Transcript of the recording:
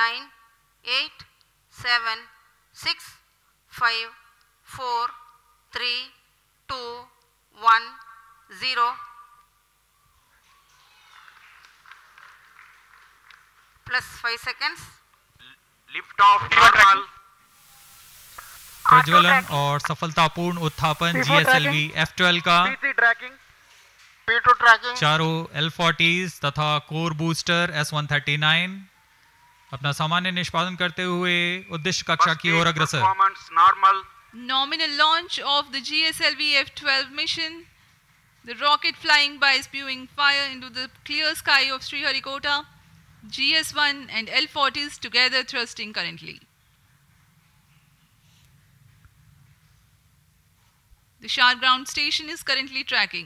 Nine eight seven six five four three two one zero plus five seconds lift off प्रज्वलन और सफलतापूर्ण उत्थापन GSLV F twelve का। चारों एल फोर्टीज तथा core booster S one thirty nine अपना सामान्य निष्पादन करते हुए उद्देश्य कक्षा की ओर अग्रसर। Normal nominal launch of the G S L V F twelve mission the rocket flying by spewing fire into the clear sky of Sriharikota G S one and L forties together thrusting currently The Shard Ground Station is currently tracking.